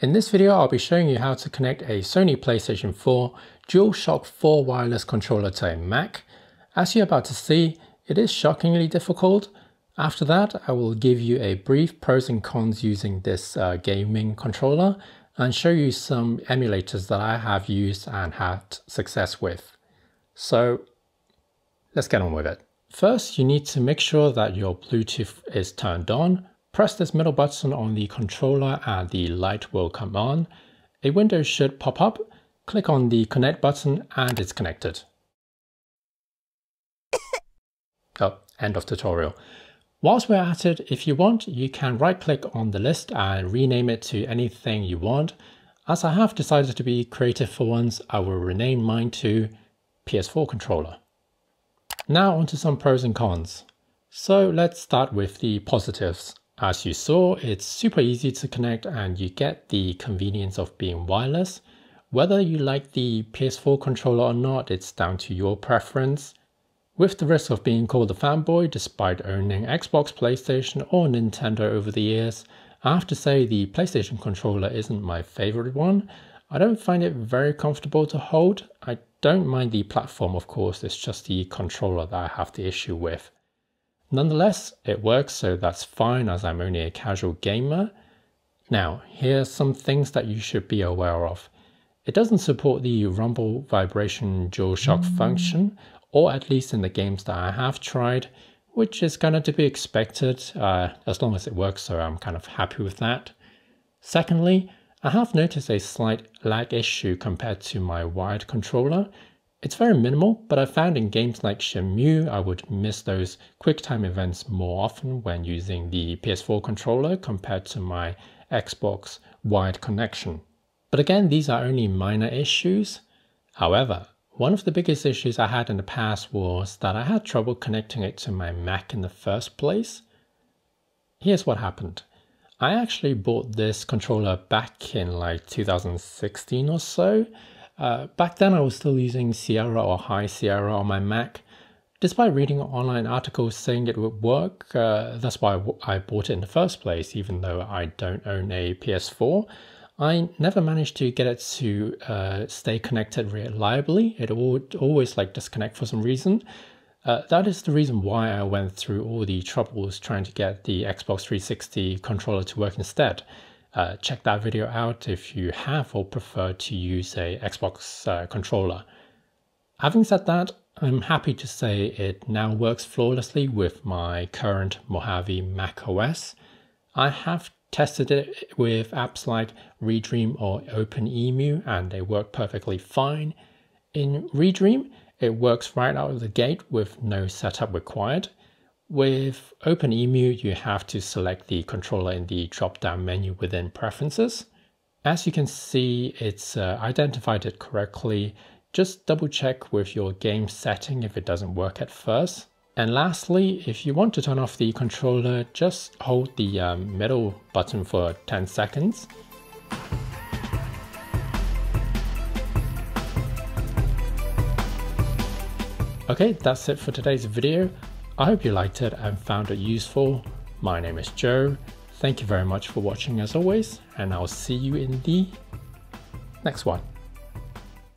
In this video, I'll be showing you how to connect a Sony PlayStation 4 DualShock 4 wireless controller to a Mac. As you're about to see, it is shockingly difficult. After that, I will give you a brief pros and cons using this uh, gaming controller and show you some emulators that I have used and had success with. So let's get on with it. First, you need to make sure that your Bluetooth is turned on Press this middle button on the controller and the light will come on. A window should pop up. Click on the connect button and it's connected. oh, end of tutorial. Whilst we're at it, if you want, you can right click on the list and rename it to anything you want. As I have decided to be creative for once, I will rename mine to PS4 controller. Now onto some pros and cons. So let's start with the positives. As you saw, it's super easy to connect and you get the convenience of being wireless. Whether you like the PS4 controller or not, it's down to your preference. With the risk of being called a fanboy despite owning Xbox, PlayStation or Nintendo over the years, I have to say the PlayStation controller isn't my favorite one. I don't find it very comfortable to hold. I don't mind the platform of course, it's just the controller that I have the issue with. Nonetheless, it works, so that's fine as I'm only a casual gamer. Now, here's some things that you should be aware of. It doesn't support the rumble vibration DualShock mm. function, or at least in the games that I have tried, which is kind of to be expected uh, as long as it works, so I'm kind of happy with that. Secondly, I have noticed a slight lag issue compared to my wired controller, it's very minimal, but I found in games like Shenmue, I would miss those QuickTime events more often when using the PS4 controller compared to my Xbox wired connection. But again, these are only minor issues. However, one of the biggest issues I had in the past was that I had trouble connecting it to my Mac in the first place. Here's what happened. I actually bought this controller back in like 2016 or so, uh, back then, I was still using Sierra or High Sierra on my Mac. Despite reading online articles saying it would work, uh, that's why I bought it in the first place, even though I don't own a PS4. I never managed to get it to uh, stay connected reliably. It would always like disconnect for some reason. Uh, that is the reason why I went through all the troubles trying to get the Xbox 360 controller to work instead. Uh, check that video out if you have or prefer to use a Xbox uh, controller. Having said that, I'm happy to say it now works flawlessly with my current Mojave Mac OS. I have tested it with apps like Redream or OpenEmu and they work perfectly fine. In Redream, it works right out of the gate with no setup required. With OpenEmu, you have to select the controller in the drop-down menu within Preferences. As you can see, it's uh, identified it correctly. Just double check with your game setting if it doesn't work at first. And lastly, if you want to turn off the controller, just hold the um, middle button for 10 seconds. Okay, that's it for today's video. I hope you liked it and found it useful. My name is Joe. Thank you very much for watching as always, and I'll see you in the next one.